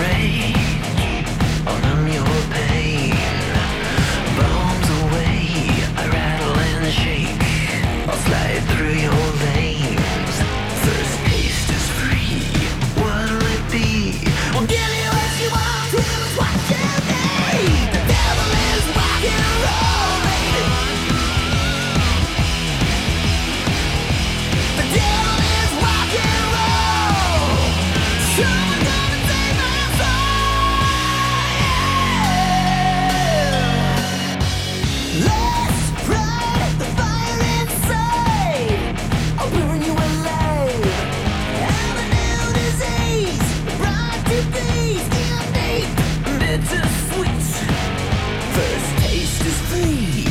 rain. Hey!